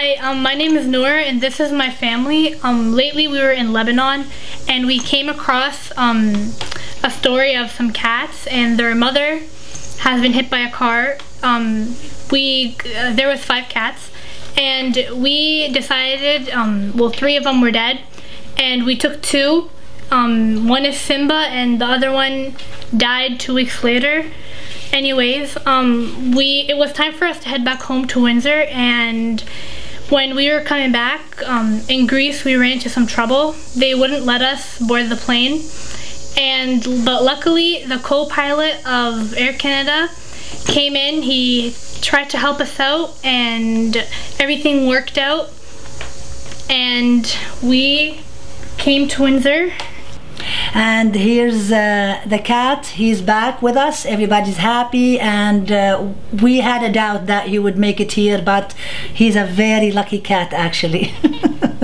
Hi, um, my name is Noor and this is my family. Um, lately we were in Lebanon and we came across um, a story of some cats and their mother has been hit by a car. Um, we uh, There was five cats and we decided, um, well three of them were dead and we took two. Um, one is Simba and the other one died two weeks later anyways, um, we it was time for us to head back home to Windsor, and when we were coming back um, in Greece, we ran into some trouble. They wouldn't let us board the plane, and but luckily, the co-pilot of Air Canada came in. He tried to help us out, and everything worked out. And we came to Windsor and here's uh, the cat. He's back with us. Everybody's happy. And uh, we had a doubt that he would make it here but he's a very lucky cat actually